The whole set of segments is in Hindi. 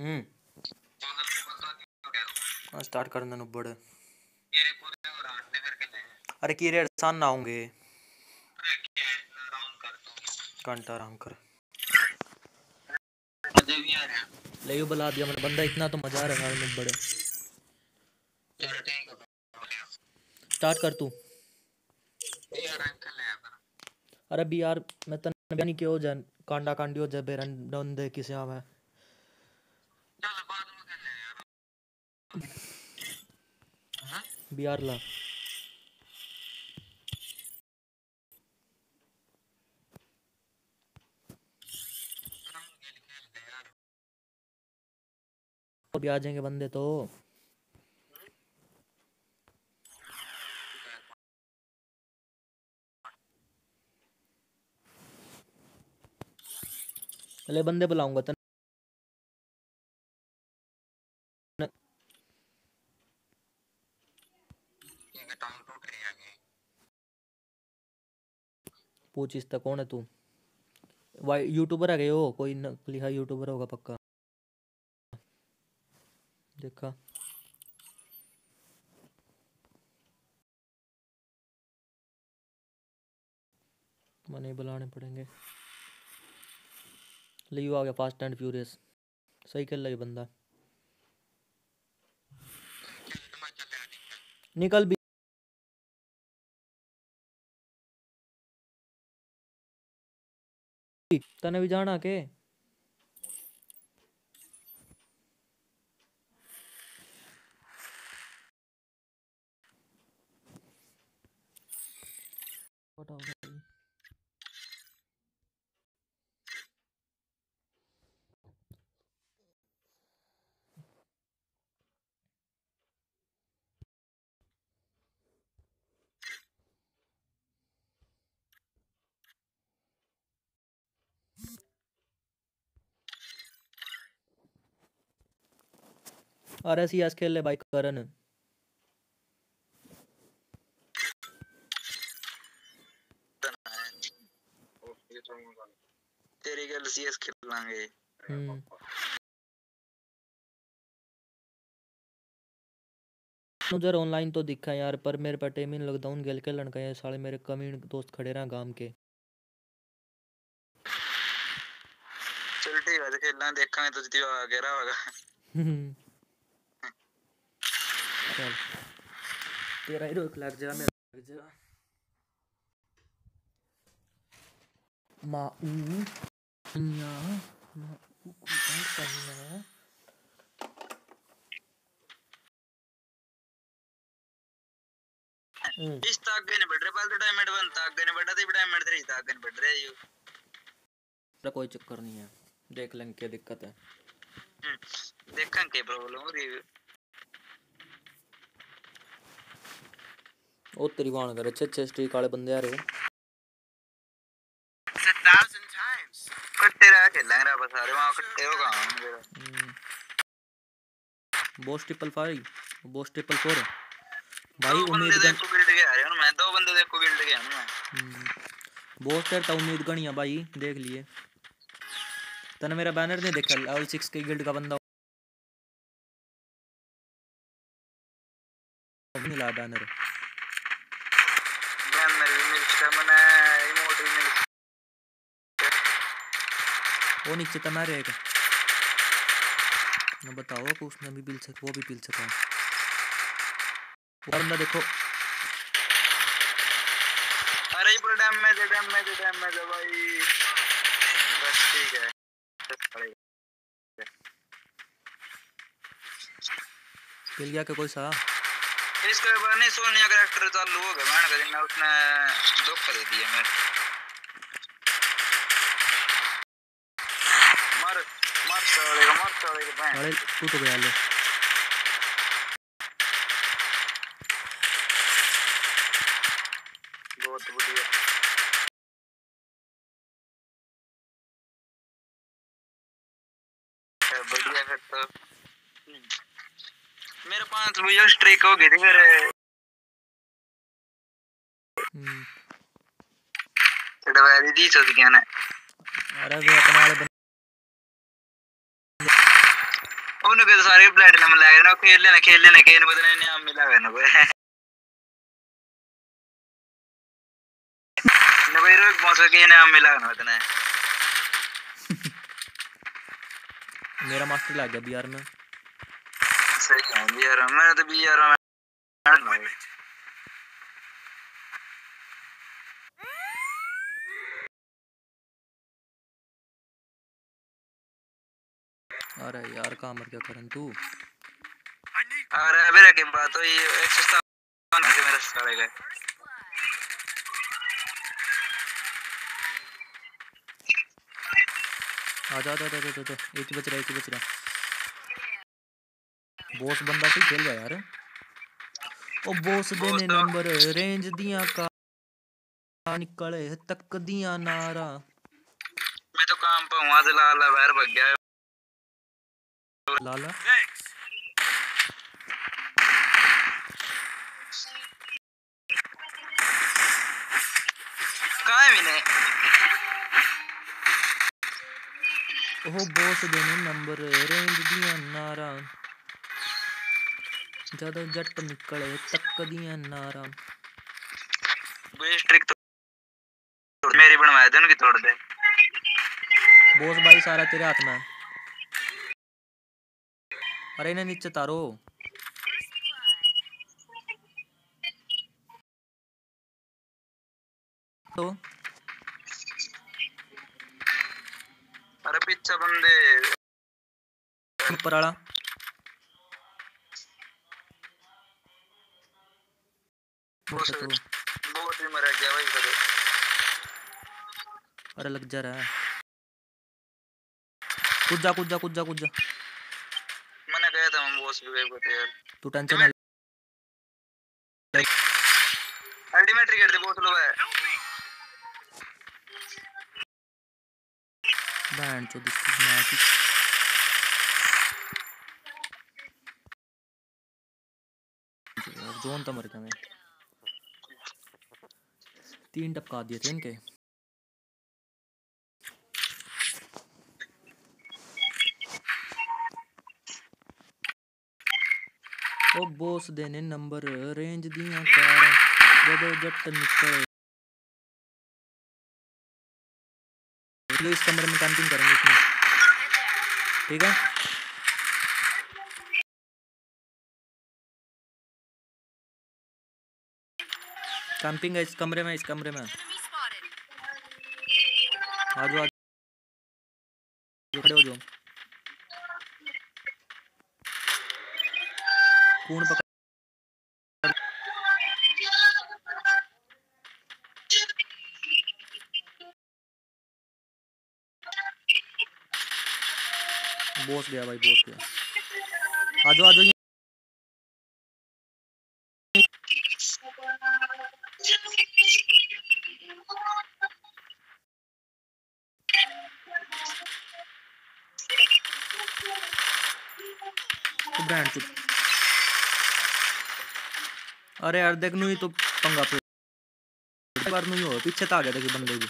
हम्म स्टार्ट कर देना बड़ अरे की रेड सान ना होंगे घंटा आराम कर ले बुला दिया मैंने बंदा इतना तो मज़ा आ रहा है में बड़े स्टार्ट कर तू अरे भी यार मैं तने नहीं क्यों जान कांडा कांडी हो जाए बेरन डन दे किसे आवे बिहार ला भी आ जाएँगे बंदे तो। चले बंदे बुलाऊँगा पूछ इस तक कौन है तू? वाई यूट्यूबर है गए हो कोई नकली है यूट्यूबर होगा पक्का। देखा। मने बुलाने पड़ेंगे। लियो आ गया फास्ट एंड फ्यूरियस सही रहा है बंदा। निकल भी। तने भी जाना के? सी एस खेल ले भाई करण तेरी गल सीएस खेलांगे। हम्म। उधर ऑनलाइन तो दिखा यार पर मेरे पे टेम ही नहीं लगता उन गेल का ये साले मेरे कमीन दोस्त खड़े रहा गाँव के। चल ठीक है खेलना देखेंगे तो जितनी आ गया होगा। चल तेरा ही रोक लग जा मेरा लग जा मा ऊ या मा ऊ कुछ करना हम्म इस तो आगे बढ़ रहे पहले तो डायमंड बनता आगे नहीं बढ़ा भी डायमंड थ्री था आगे नहीं बढ़ रहे यू मेरा कोई चक्कर नहीं है देख लेंगे क्या दिक्कत है देखें क्या प्रॉब्लम हो रही है ओ तेरी वाण कर अच्छे अच्छे स्ट्रीक वाले बंदे आ रहे हो कहाँ boss triple five boss triple four भाई उम्मीद गन देखो गिल्ड के आ रहे हैं मैं दो बंदे देखो गिल्ड के आ रहे मैं बोस तेरे उम्मीद गणिया भाई देख लिए तने मेरा बैनर नहीं देखा लेवल सिक्स के गिल्ड का बंदा मिला बैनर बैनर भी मिल स्टेमिना इमोट भी मिल वो नीचे तो मैं रहेगा। ना बताओ कि उसने भी पिल सक वो भी पिल सका वो बंदा देखो। अरे ये पूरा डैमेज है डैमेज है डैमेज है भाई। बस ठीक है। पिल गया क्या कोई सा? इसके बाद नहीं सोनिया करेक्टर चालू हो गया। मैंने कहा उसने धोखा दे दिया मार मार चलेगा मार चलेगा बहन अरे तू तो गया ले। बहुत बढ़िया। बढ़िया फिर तो। मेरे पाँच भैया स्ट्राइक हो गए थे फिर हम्म, चढ़वा दी सोच गया ना। अरे वे अपने ඔන්න ගෙද සාරය ප්ලට නම ලෑගෙන කෙල්ලන කෙල්ලන කියන බදන මිලා වෙනවා නබයිරුවක් මොසකේන අම්මිලා නොතන මෙර මස්තිලා ගැබියරම අරම බියරම अरे यार कहाँ मर गया करन तू? अरे मेरा की बात एक सौ सत्तावन के मेरे साले गए आजा आजा आजा आजा आजा एक ही बच रहा है एक ही बच रहा बॉस बंदा से खेल रहा यार? ओ बॉस देने तो- नंबर रेंज दिया का निकले तक दिया नारा। मैं तो काम पे वहाँ से लाला बाहर भाग गया। लाला। कहाँ है मैंने ओ बॉस देने नंबर रेंज दिया नारा। ज़्यादा जट निकले तक दिया नारा। बेस ट्रिक तो मेरी बनवाए थे उनकी तोड़ दे। बॉस भाई सारा तेरे हाथ में अरे इन्हें नीचे तारो तो अरे पीछे बंदे। ऊपर वाला बहुत तो। ही मर गया भाई अरे लग जा रहा है। कूद जा कूद जा कूद जा कूद जा। बॉस गए तू टेंशन ना अल्टीमेट दे बहुत लो है बैंड चो दिस जोन तो मर गया मैं तीन टपका दिए थे इनके। ओ बॉस देने नंबर रेंज दिया कार जदो जट निकल चलो इस कमरे में कैंपिंग करेंगे इसमें ठीक है कैंपिंग है इस कमरे में इस कमरे में आज spotted. आ जाओ आ जाओ खड़े हो जाओ कौन पकड़ बॉस गया भाई बॉस गया। आ जाओ आ जाओ तो बैंड चुप अरे यार देख नू ही तो पंगा पे। बार नू ही पीछे तो आ गया था कि बंदे भी।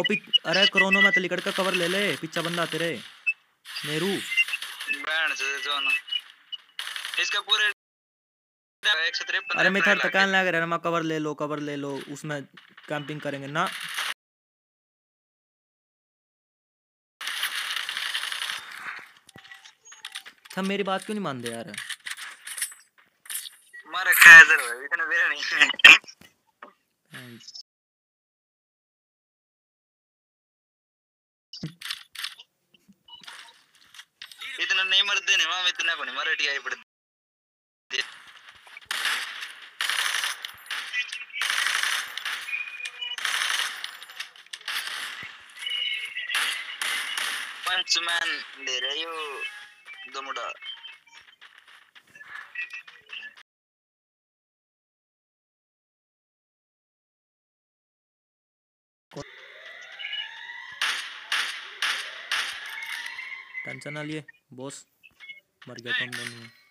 ओ पी अरे कोरोना में तली का कवर ले ले पीछे बंदा तेरे। नेहरू। बैंड से जो ना। इसका पूरे अरे मैं थर थकान लग रहा है मैं कवर ले लो कवर ले लो उसमें कैंपिंग करेंगे ना। हम मेरी बात क्यों नहीं मानते यार? मारा कैसर है इतना मेरा नहीं इतना नहीं मरते नहीं माम इतना को नहीं मारा टिकाई पड़ती पंचमैन ले रहे हो टेंशन ना लिए बॉस मर गया तुम दोनों।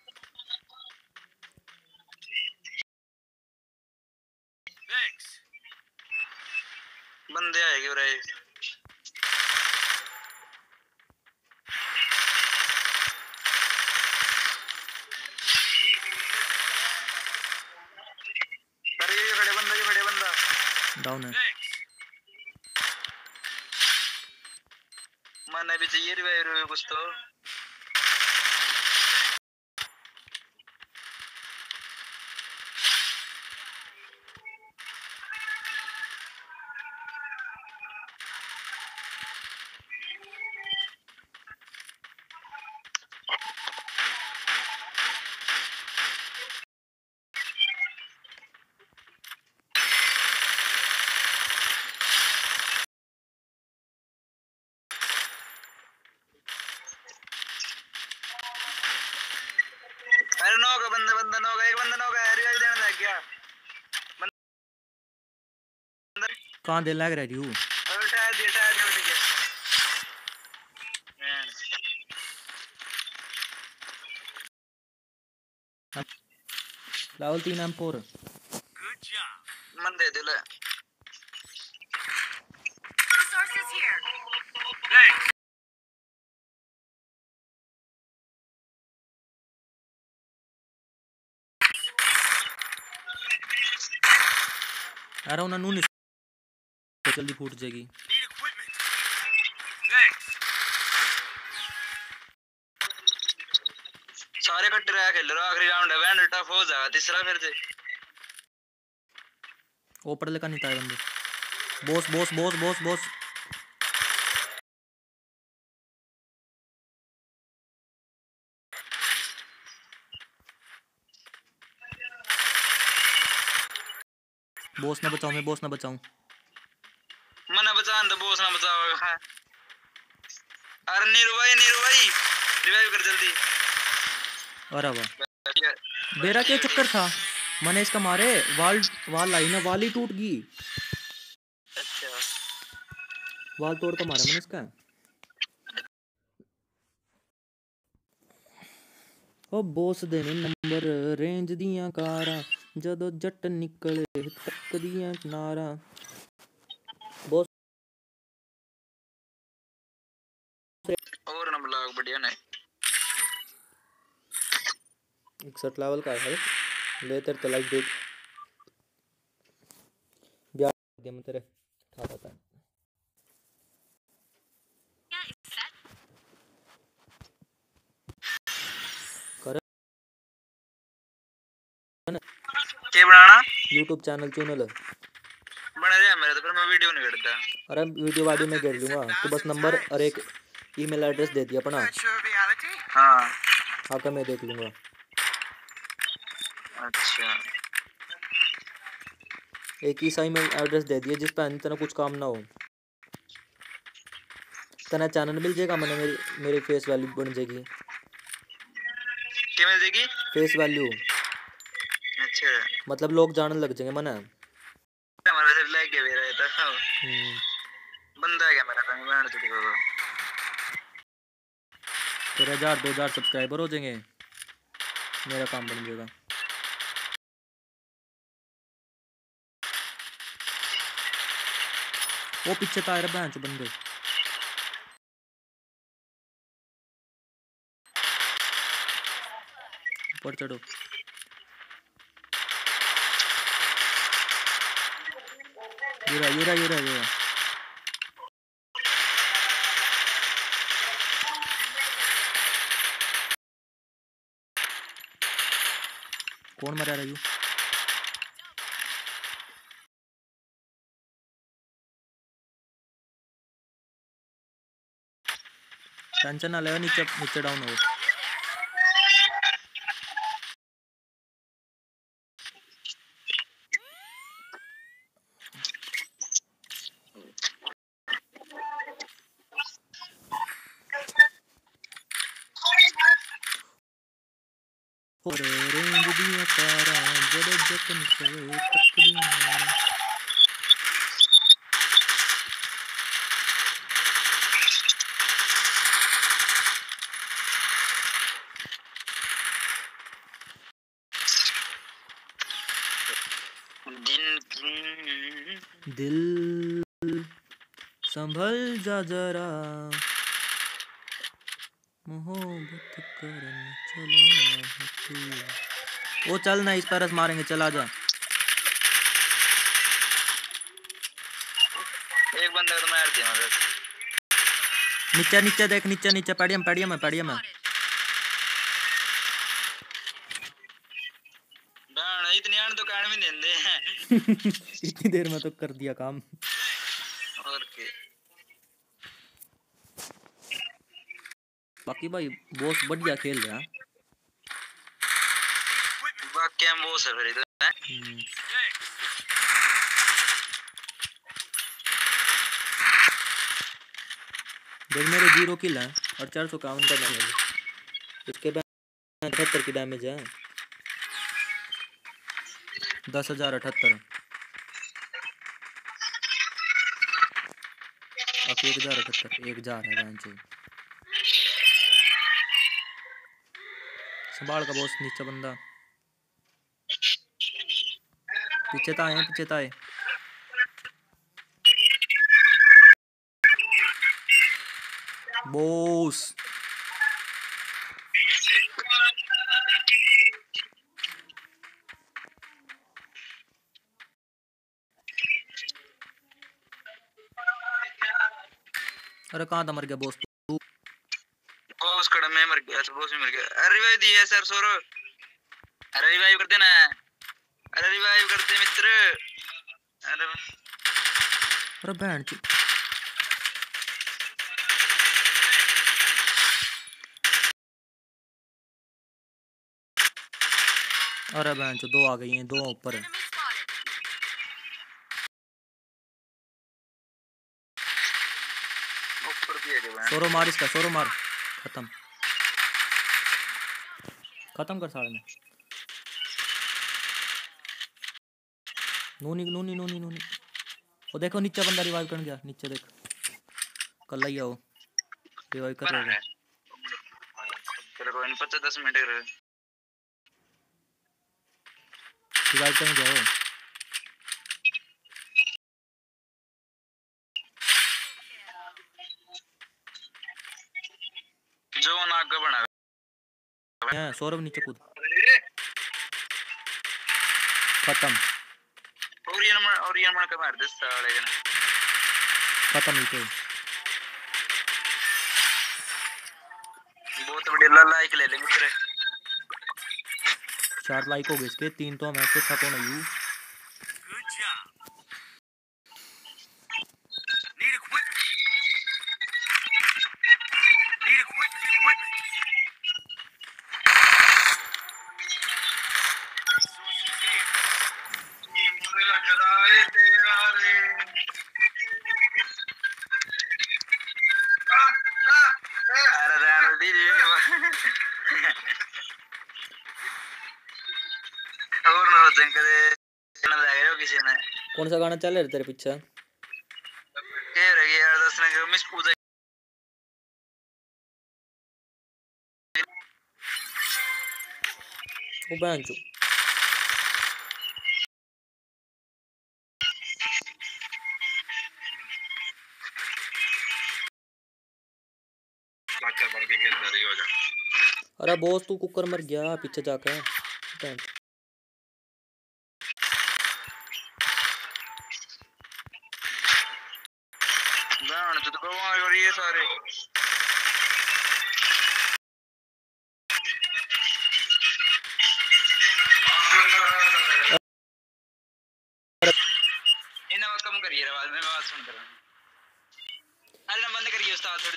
Gusto. कहाँ दे लग रहा है मैन राहुल तीन एम फोर। मन दे दिल उन्हें नून इस- जल्दी फूट जाएगी। सारे कट्टे रहा खेल रहा आखिरी राउंड है वैन टफ हो जाएगा तीसरा फिर से। ऊपर लेकर नहीं था बंदे। Boss boss boss boss boss boss ना बचाऊं मैं बॉस ना बचाऊं। तो बोस ना बचाओगा अरे नीरू भाई नीरू भाई रिवाइव कर जल्दी अरे वाह ठीक है मेरा क्या चक्कर था मैंने इसका मारे वाल वाल लाई ना वाल ही टूट गई अच्छा वाल तोड़ कर मारा मैंने इसका ਉਹ ਬੋਸ ਦੇ ਨੇ ਨੰਬਰ ਰੇਂਜ ਦੀਆਂ ਕਾਰਾਂ ਜਦੋਂ ਜੱਟ ਨਿਕਲੇ ਤੱਕਦੀਆਂ ਨਾਰਾਂ ਬੋਸ और ना ब्लॉग बढ़िया नहीं। इकसठ लेवल का है ले तेरे तो लाइक देख। ब्याह दिया मैं तेरे। उठा देता है क्या बनाना? यूट्यूब चैनल चैनल बना रहा मेरा तो फिर मैं वीडियो नहीं करता अरे वीडियो वाडियो में कर लूँगा। तो बस नंबर और एक ईमेल एड्रेस दे दिया अपना। हाँ। आकर मैं देख लूँगा? अच्छा। एक ही सा ईमेल एड्रेस दे दिया जिस पर तना कुछ काम ना हो। तना चैनल मिल जाएगा मैंने मेरी मेरी फेस वैल्यू बन जाएगी। क्या मिल जाएगी? फेस वैल्यू अच्छा। मतलब लोग जानने लग जाएँगे मना। हमारा लग गया मेरा ये तो हम्म, बंदा है क्या मेरा कहीं बैठ चुकी को तेरे हज़ार, दो हज़ार सब्सक्राइबर हो जाएँगे। मेरा काम बन जाएगा। वो पीछे टायर बेंच बंदे। ऊपर चढ़ो। ये रहा ये रहा। ये रहा ये रहा कौन मरा रही टेंशन ना ले नीचे नीचे डाउन जरा जरा मोहब्बत करने चला तू वो चल ना इस तरह मारेंगे चला जा। एक बंदे को तो मार दिया मगर नीचे नीचे देख नीचे नीचे पड़िया में पड़िया में पड़िया में। तो इतनी देर में तो कर दिया काम। बाकी भाई बॉस बढ़िया खेल रहा। है बाकी हम हैं? हम्म, देख मेरे ज़ीरो किल है और चार सौ काउंट का डैमेज इसके बाद अठहत्तर की डैमेज है। दस हज़ार अठहत्तर। एक हज़ार अठहत्तर एक हज़ार है बहन से संभाल का बॉस नीचा बंदा। पीछे तो आए, पीछे तो आए। बॉस। अरे कहाँ था मर गया बॉस? तू मर गया तो बॉस भी मर गया। अरे रिवाइव दिया सर सोरो अरे रिवाइव कर देना। अरे रिवाइव करते मित्र। अरे अरे बहन चो अरे बहन दो आ गई हैं दो ऊपर है। सोरो मार इसका सोरो मार। खत्म। खत्म कर साले में। नूनी नूनी नूनी नूनी। वो देखो नीचे बंदा रिवाइव कर गया। नीचे देख। कल ही आओ रिवाइव कर रहा है। तेरे को इन पचास दस मिनट कर रिवाइव कर जाओ हैं? सौरभ नीचे कूद। खत्म। और ये नंबर और ये नंबर का मार दे साले जन। खत्म नीचे। बहुत बढ़िया लाइक ले ले मित्र। चार लाइक हो गए इसके तीन तो मैं चौथा नहीं है सा गाना चल रहा तेरे पीछे कह रहे यार दस ने मिस बहन चो हो अरे बॉस तू कुकर मर गया पीछे जाकर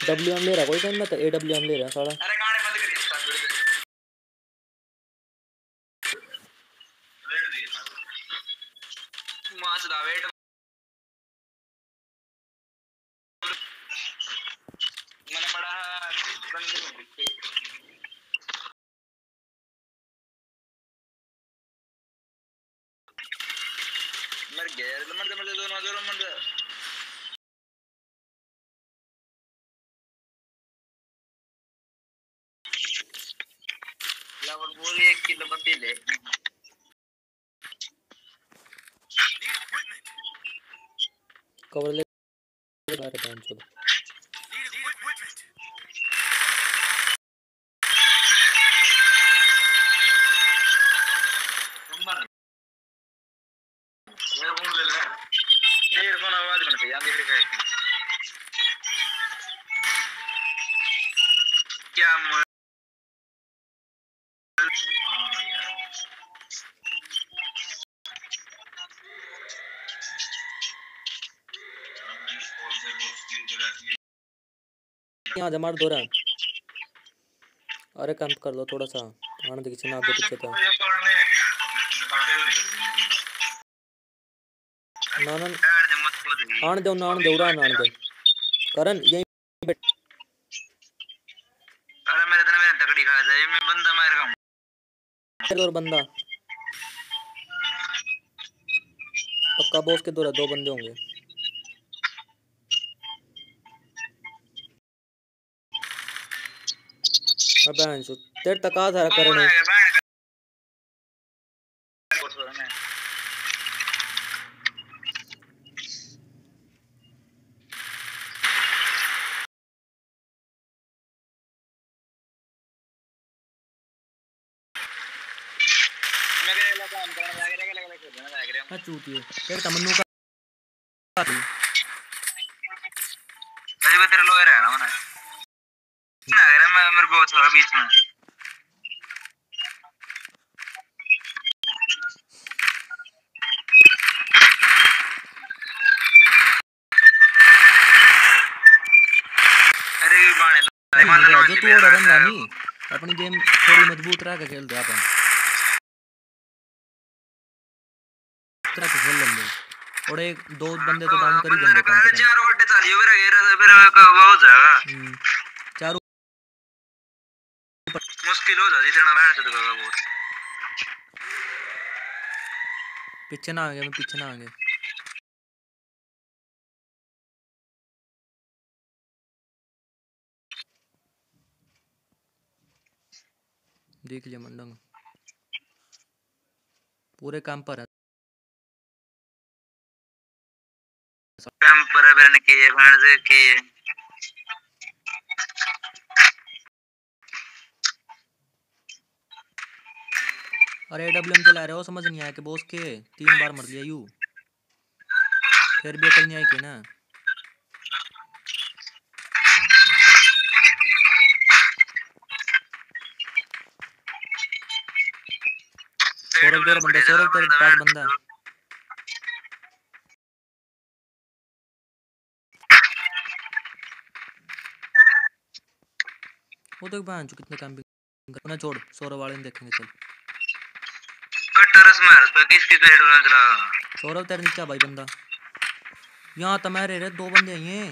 डब्ल्यू एम ले रहा कोई टाइम में तो ए डब्ल्यू एम ले रहा साला। यहाँ दो अरे काम कर लो, थोड़ा सा आनंद किसी ना आगे पीछे था ना ना यार जब मत खोद रही। आन दो ना आन दो दो करण, यहीं बैठ अरे मेरे तो ना मेरे तकड़ी खा जाए मैं बंदा मार रहा हूँ और बंदा। पक्का बॉस के दो दो बंदे होंगे। अब तेरे तकाज हरा था कौन करण है ये बैंड का? बहुत हो रहा है। मैं कह रहा काम करने लग रहा है, लग रहा है, खेलने लग रहा है। हाँ चूतिए तेरे तमन्नू का अरे वो तेरा लोयर है ना मना ना अगर मैं मेरे को थोड़ा बीच में तू अपनी गेम थोड़ी मज़बूत रह के खेल दे अपन खेल लेंगे और एक दो बंदे तो डाउन कर ही देंगे कम से कम चार अगेरा से फिर वो हो जाएगा हम्म, मुश्किल हो जाती तेरा बैठ से तो बहुत। पीछे ना आएँगे मैं पीछे ना आएँगे देख लिया मंडंग पूरे काम पर है। कैंपर बन के बन से के अरे डब्ल्यू चला रहे हो, समझ नहीं आया कि बॉस के? तीन बार मर लिया, यू। फिर भी अकल नहीं आई कि ना? सौरभ तेरा बंदा, सौरभ तेरे पास बंदा वो तो बहन चो कितने काम भी छोड़, सौरभ वाले देखेंगे, चल। कट्टा रस मार उस पर किस किस पे हेड चला सौरभ तेरे नीचे भाई बंदा यहाँ तो मेरे रे रहे दो बंदे आई हैं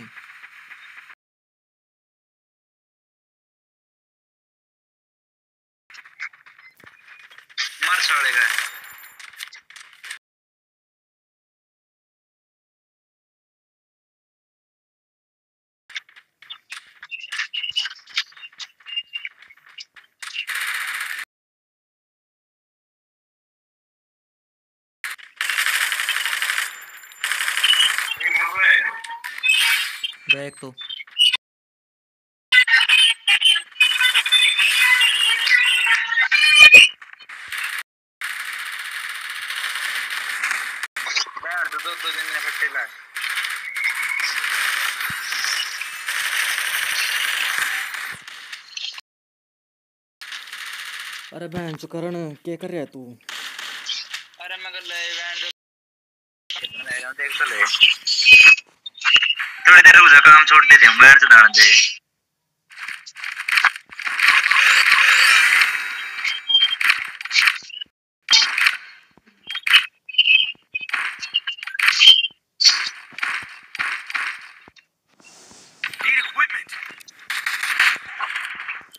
मर साले का गया एक तो अरे बहन चो करण क्या कर रहा है तू अरे मगर ले बैठ दो ले रहा हूँ, देख तो ले थोड़ी देर रुक जा काम छोड़ दे हम बैठ से दाना दे।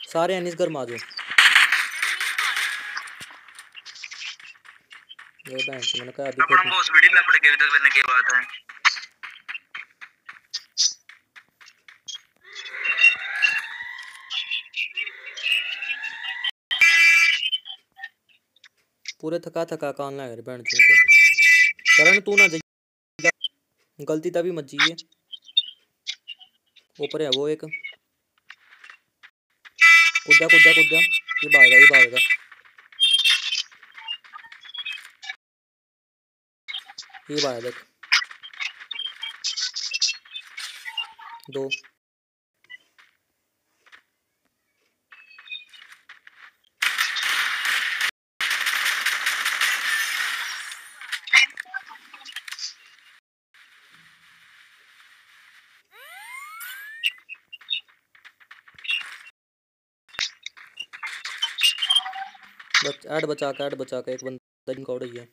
सारे अनिस घर में आ जाओ। ये बहन मैंने कहा अभी अपना फिर बॉस वीडियो लपड़ के तक करने की बात है। पूरे थका थका कान लग रहे बहन चो करण, तू ना जा गलती तभी मत जाइए ऊपर है वो एक। कुदा, कूदा कूदा। ये भागेगा ये भागेगा ये भागा देख। दो बच ऐड बचा के ऐड बचा के एक बंदा इनका उड़ गया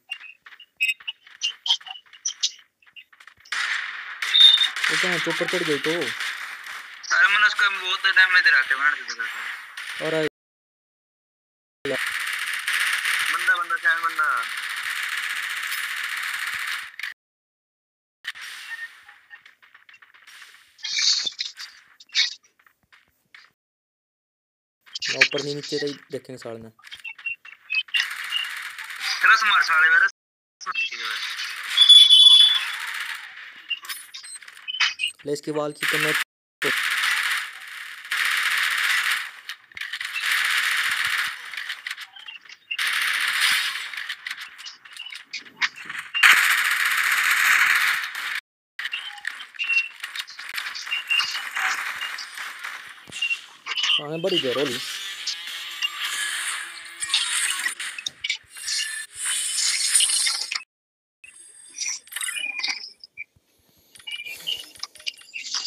वो कहाँ चौपर चढ़ गई तो? अरे मैंने उसका बहुत डैमेज रखे मैंने तो देखा और बंदा बंदा चाहे बंदा? ऊपर नहीं नीचे तो देखेंगे साल। में रस मार साले मेरे ले इसकी बाल की तो मैं हाँ बड़ी देर होली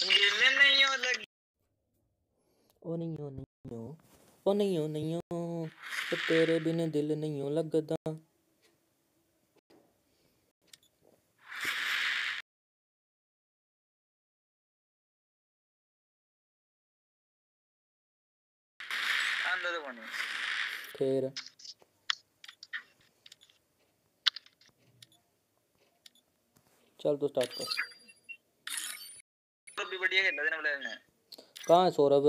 गिले नहीं हो लगी ओ नहीं हो नहीं हो ओ नहीं हो नहीं हो तेरे बिन दिल नहीं हो लगदा फिर चल तो स्टार्ट कर तो भी बढ़िया खेला देने वाले ने कहाँ है सौरभ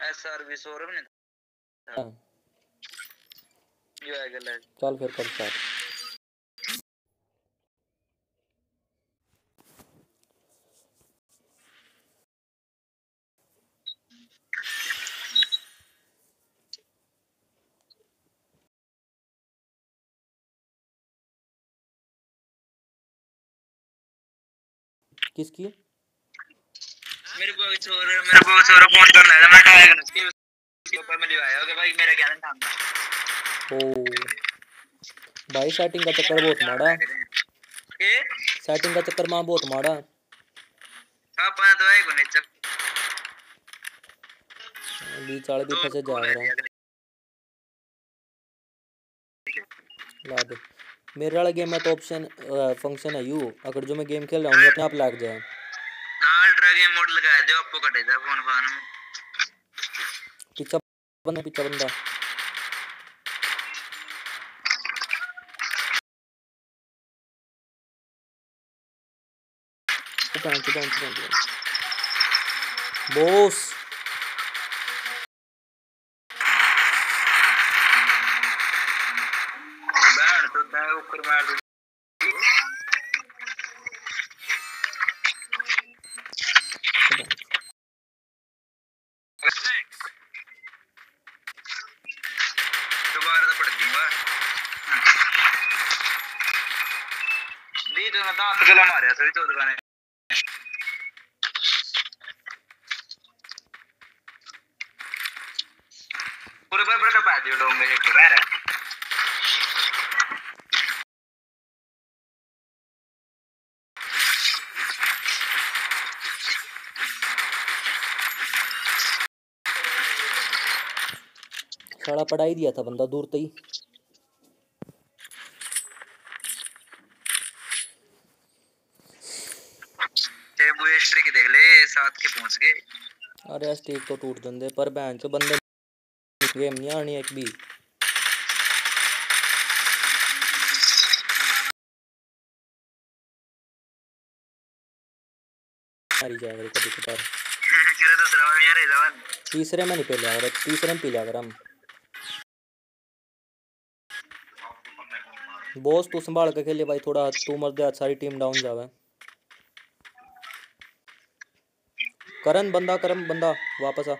एसआर भी सौरभ ने? हाँ, चल फिर कर स्टार्ट किसकी? मेरे को मेरे को फ़ोन करना है मैं करना उसके उसके ऊपर में लिवाया ओके भाई मेरा क्या नाम था? ओ भाई सेटिंग का चक्कर बहुत माड़ा। के? सेटिंग का चक्कर माँ बहुत माड़ा। ने तो आई को नहीं चल। बीच वाले भी फंसे जा रहा। ला दे। मेरे वाला गेम में तो ऑप्शन फ़ंक्शन है यू। अगर जो मैं गेम खेल रहा हूँ अपने आप लग जाए लगाया दो आपको कटेगा फ़ोन फान में पीछा बंदा पीछा बंदा पढ़ा ही दिया था बंदा दूर तो ही गए। अरे स्टिक तो टूट जंदे पर बहन चो बंदे गेम नहीं आनी एक भी मारी जाएगा कभी कभार। में यार जवान तीसरे में नहीं पी लिया तीसरे में पी लिया कर हम। बॉस तू संभाल के खेले भाई, थोड़ा तू मर जा सारी टीम डाउन जावे। करन बंदा करन बंदा, वापस आ।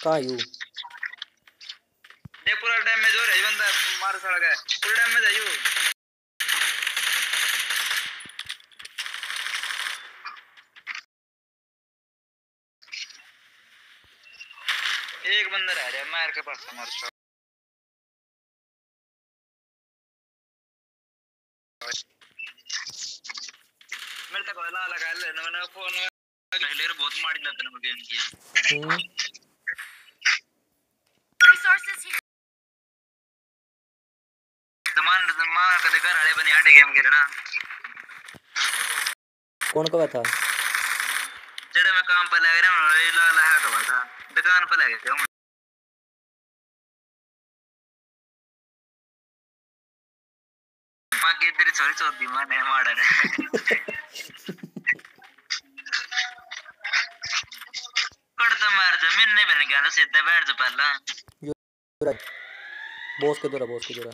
कहाँ यू देख पूरा डैमेज हो रहा है बंदा मार सड़ गया पूरा डैमेज है यू एक बंदा रह रहा है मार के पास हमारे साथ मेरे तक वाला लगा ले मैंने फ़ोन पहले बहुत मारी लत ने गेम किया कदे बने आटे गेम खेलना। कौन कवा था? जेड़ा मैं काम पर लग रहा हूँ ये लाला है कवा था दुकान पर लग गया हूँ। माँ के तेरी छोरी चौथी माँ ने मारा कड़ता मार ज़मीन नहीं बन गया ना सीधे बैठ जा पहला। बॉस के दूरा बॉस के दूरा।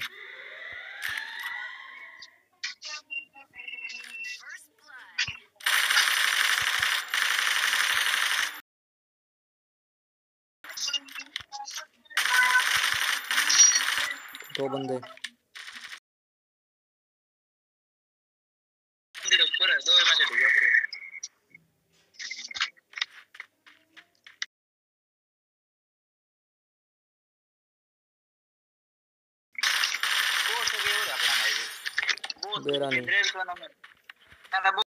भाई। बोस बेरा नहीं। है। ना बोस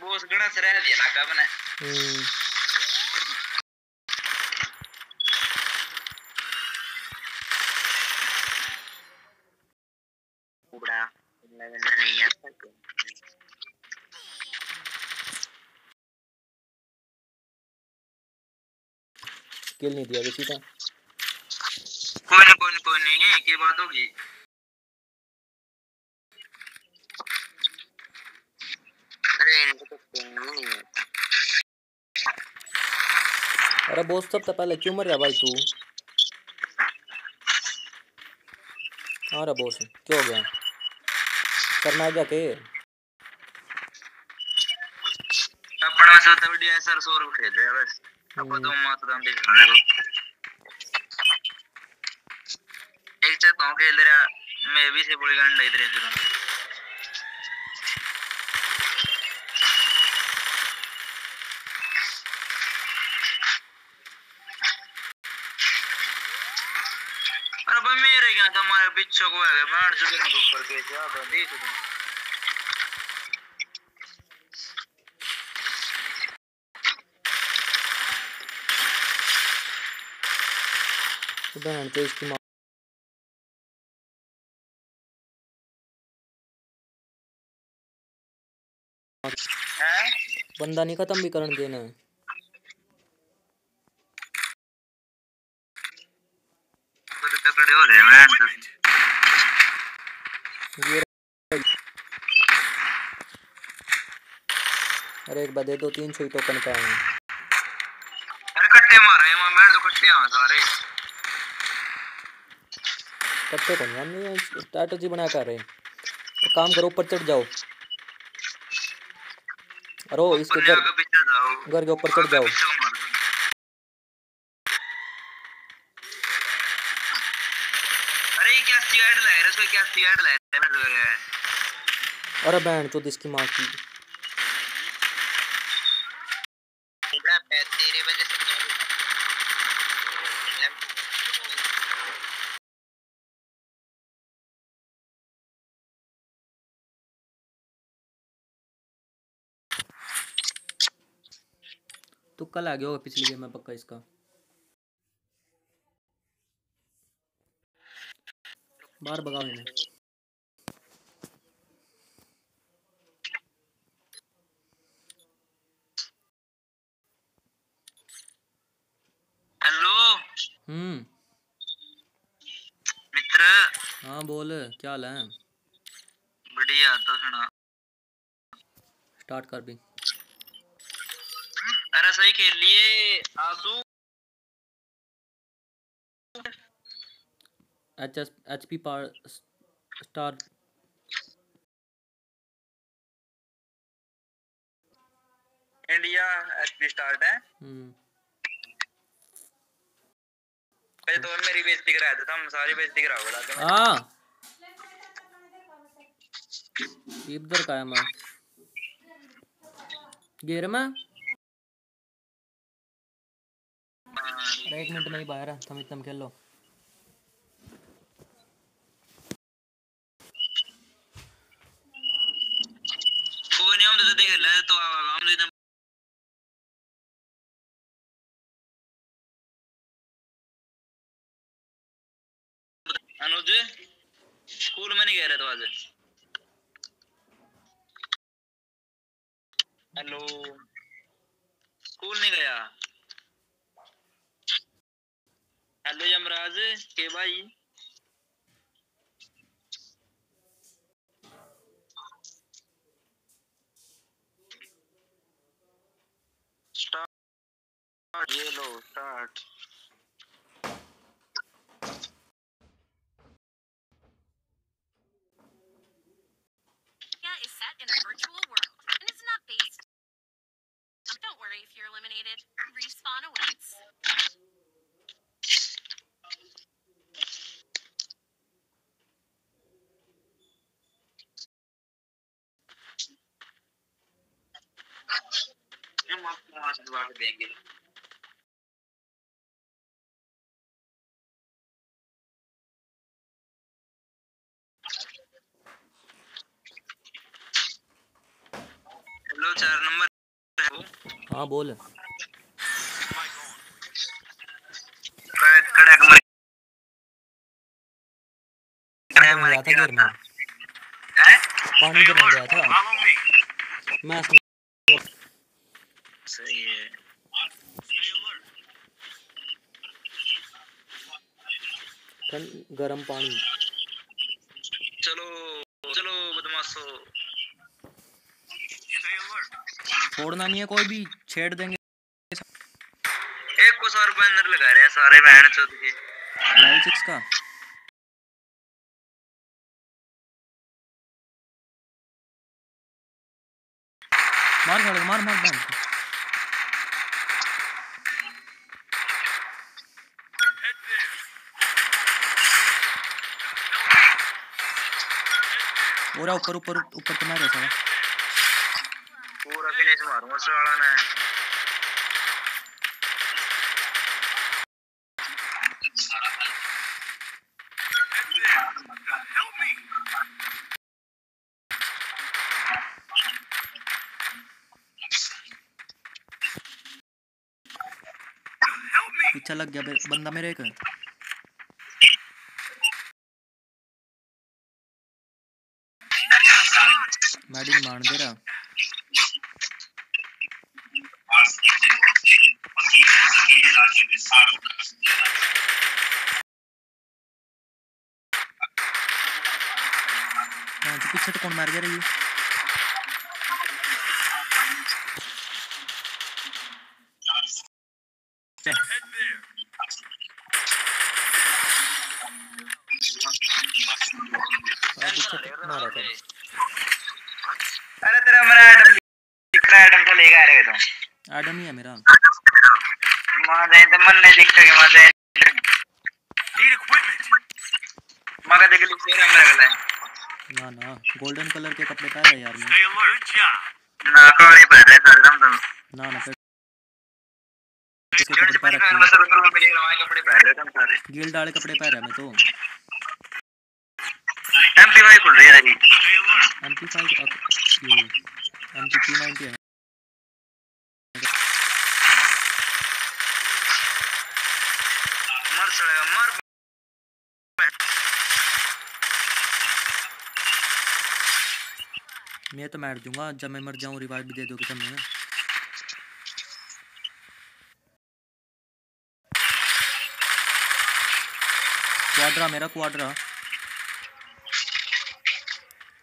बोस गणस रह दिया लगा अपने हम्म उड़ा नहीं आता किल नहीं दिया किसी का। कोई नहीं कोई नहीं कोई नहीं की बात होगी। अरे इनको तो खेलना नहीं आता अरे बॉस सब तो पहले क्यों मर रहा भाई तू? हाँ रे बॉस क्या हो गया? करना है क्या के अपना से तो है सर सौ रुपए दे बस। अब तो मात दाम दे एक से तो खेल रहा, मैं भी से बुलगंड इधर लग रही थी अरे भाई मेरे पीछे को गया बैठ चुके हैं ऊपर के क्या बंदी चुके बहन तो इसकी बंदा नहीं खत्म भी करन देना है। हो रहे हैं ये अरे एक बार दे तीन सुई टोकन का है। अरे कट्टे मार रहे हैं मैं तो कट्टे हैं सारे कट्टे को नहीं हमने स्ट्रैटेजी बना कर रहे हैं। तो काम करो ऊपर चढ़ जाओ। अरे इसके घर घर के ऊपर चढ़ जाओ पीछे को मार दो। अरे ये क्या सिगारेट लाए रहे इसको क्या सिगारेट लाए रहे मेरे को क्या अरे बहन चोद इसकी माँ की। बड़ा कल लग गया होगा पिछली गेम में पक्का इसका। बाहर भगाओ इन्हें हेलो। हम्म। मित्र। हाँ बोल क्या हाल है? बढ़िया तो सुना। स्टार्ट कर भी। अरे सही खेल लिए आँसू। एच एस एच पी पार स्टार। इंडिया एसपी स्टार्ट है। हम्म। पहले तो मेरी बेइज्जती करा देता हम सारी बेइज्जती करा बोला के मैं। हाँ। इधर का है मैं। गेर में? एक मिनट में ही बाहर है तुम इतना खेल लो कोई नहीं हम तो देख ले तो हम तो एकदम अनुज रहे तो आज हेलो स्कूल नहीं गया? हेलो यमराज, के भाई? स्टार्ट ये लो स्टार्ट eliminated. Respawn awaits. हम आपको वहाँ से दुआ देंगे हेलो चार नंबर हाँ बोल गया था गेर में पानी में गया था मैं सही है Stay गर्म पानी चलो चलो बदमाशो. छोड़ना नहीं है कोई भी छेड़ देंगे. को सौ रुपए अंदर लगा रहे हैं सारे बहन चौथ के। लेवल सिक्स का मार खड़े मार मार। there. हो रहा ऊपर ऊपर ऊपर तो मारे सारा पूरा फिनिश मारूँगा साला ने लग गया बंदा मेरे एक। मैडिन मार दे रहा। हाँ पीछे तो कौन मार गया रही Head there. पीछे तो मारा था अरे तेरा मेरा आइटम दिखता आइटम तो हो तुम एडम ही है मेरा। वहाँ जाए तो मन नहीं दिखता कि Need equipment. मगर देख ली शेर है मेरे गले ना ना गोल्डन कलर के कपड़े पहन रहे यार मैं. ना काले पहन रहे सारे तुम ना ना फिर मतलब मिलेगा वहाँ कपड़े पहन रहे तुम सारे। गिल डाले कपड़े पहन रहा मैं तो। एमपी भाई खुल रही है रही। Stay alert. M P five ये एम पी पी नाइनटी है मर सड़ेगा मर मैं तो मार दूँगा जब मैं मर जाऊँ रिवाइव भी दे दोगे तुम मुझे क्वाड्रा मेरा क्वाड्रा।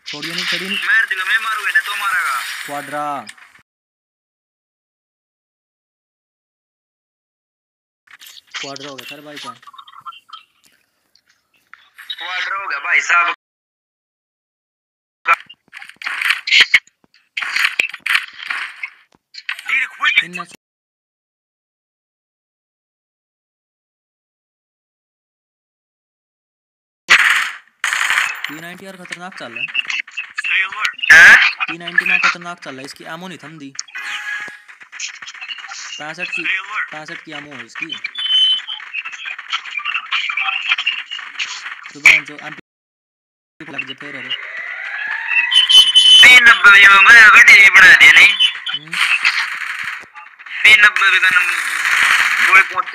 छोड़िए नहीं छोड़िए नहीं। मार दियो मैं मारूँगा ना तो मारेगा। क्वाड्रा। क्वाड्रा हो गया सर भाई का। क्वाड्रो हो गया भाई साहब। नाइनटी यार खतरनाक चल रहा है. हैं पी नाइनटी में खतरनाक चल रहा है। इसकी एमो नहीं थम दी पैंसठ की पैंसठ की एमो है इसकी। तो बहन जो एम लग जाए फिर तीन नब्बे भी मैं गड्डी बना दी नहीं हम्म, तीन नब्बे भी कन बड़े पहुँच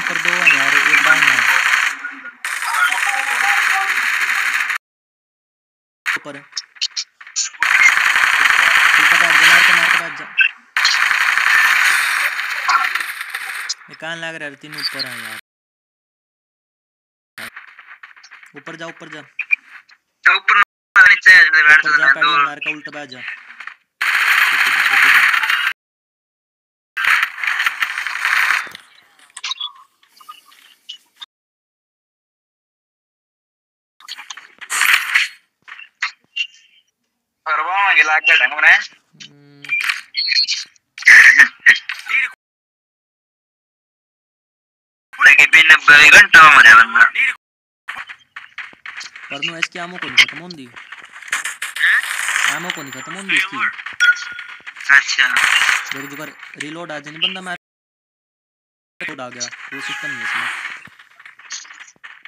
कर दी। यार, एक डाउन है ऊपर। कान लग रहा है, तीन ऊपर हैं यार। ऊपर जा ऊपर जा। ऊपर नीचे आ जाने बैठ जा जाना मार के उल्टा बैठ जा। जा, जा। करवाएँगे लाग का ढंग में हम्म, बंदा। Need a पर नो इसकी आमो को नहीं खत्म होंदी आमो को नहीं खत्म इसकी. अच्छा। देख जो कर रीलोड आ जानी बंदा मैं लोड आ गया। वो सिस्टम नहीं है इसमें।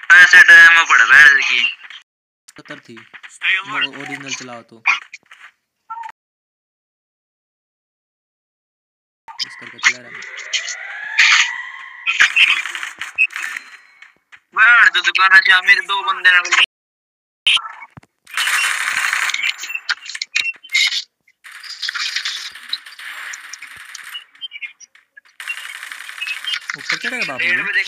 पैसे टाइम पड़ बैठ की। सत्तर थी. ओरिजिनल चलाओ तो। इस करके चला रहा बैठ तो दुकान से मेरे दो बंदे ने ऊपर चढ़ेगा बाबू रेड ये? में देख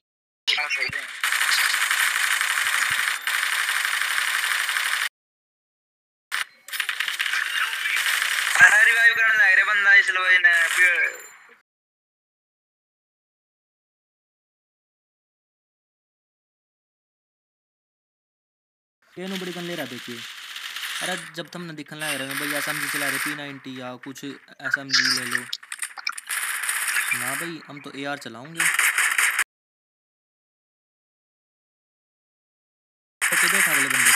रिवाइव करने लग रहे बंदा इस लवाई ने फिर बड़ी गन ले रहा देखिए अरे जब तुम ना दिखन लग रहे हो, भाई एस एम जी चला रहे पी नाइनटी या कुछ एस एम जी ले लो। ना भाई, हम तो ए आर चलाऊँगे। तो देखा अगले बंदे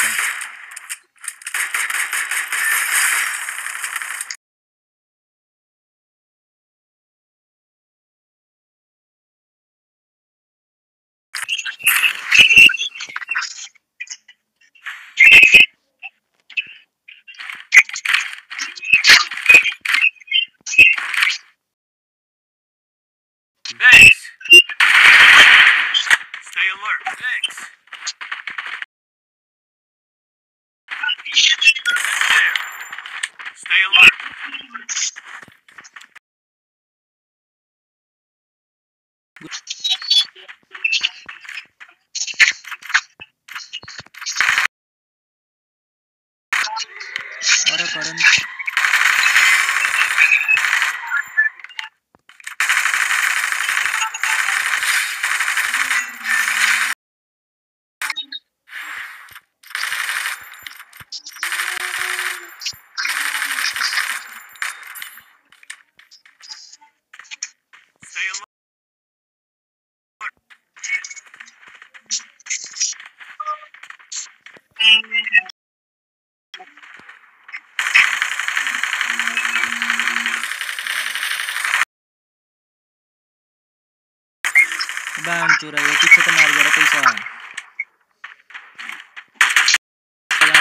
चुरा ये पीछे तो मार गया कोई सा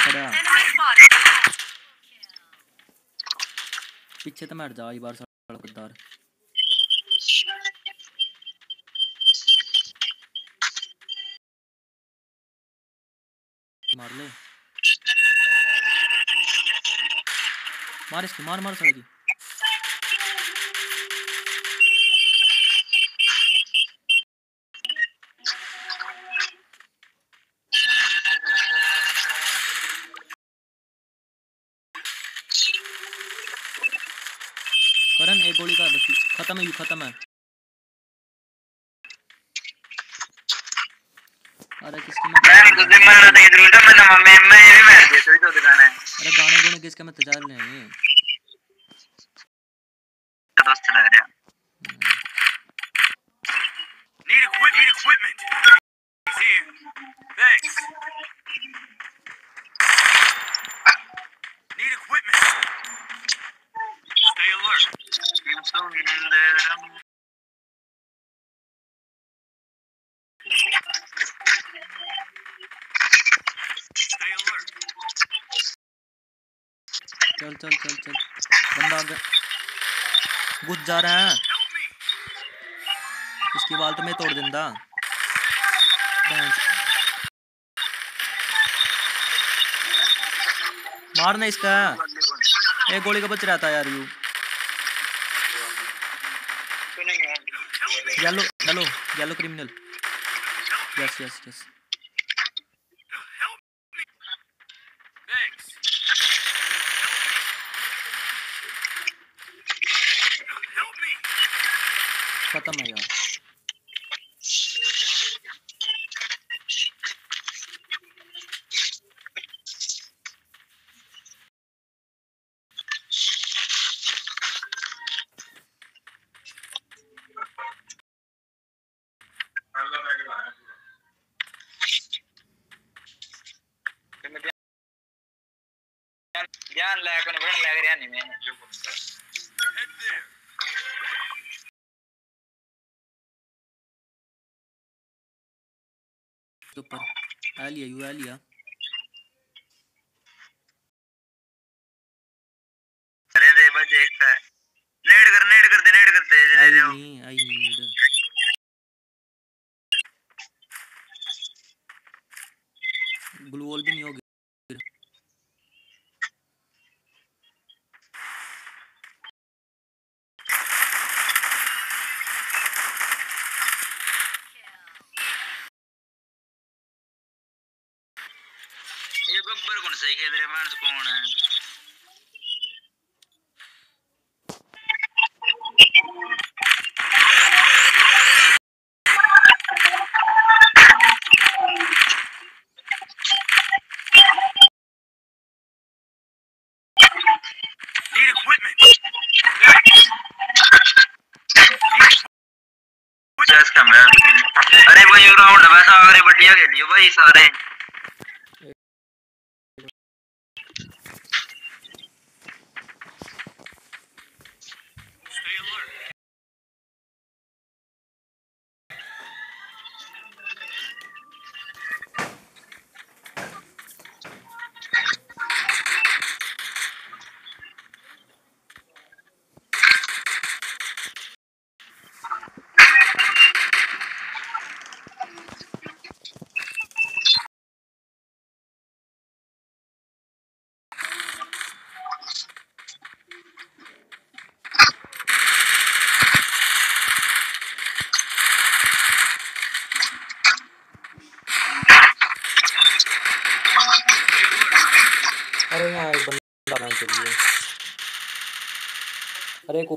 खड़ा. पीछे तो मार जा ई बार सड़कदार मार ले। मार इसकी, मार मार सड़की खत्म है यू खत्म है अरे किसके मैं मैं तो दिन मारना नहीं ज़रूर मैं ना मैं मैं ये भी मैं थोड़ी तो दुकान है अरे गाने गुने किसके मैं तजाल ले ये दोस्त लग रहा चल चल चल। बंदा आ गया घुस जा रहा है. इसकी बाल तो मैं तोड़ दिंदा। मारना इसका। एक गोली का बच रहा था यार you. Yellow yellow yellow criminal yes yes yes खत्म है यार ध्यान लगा कोने बड़न लग रहा नहीं मैं Head there. ऊपर आ लिया यू आ लिया अरे दे बस एक है नेड कर नेड कर दे नेड कर दे आई दे नहीं आई नहीं नीड ग्लू वॉल भी नहीं होगी ये गब्बर कौन सही खेल रहे मानस कौन है? अरे भाई राउंड वैसा अरे बढ़िया खेलियो भाई, सारे।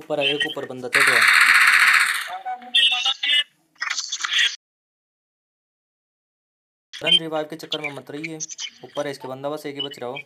ऊपर है एक ऊपर बंदा चढ़ रन रिवाइव के चक्कर में मत रही है ऊपर है, इसके बंदा बस एक ही बच रहा हो।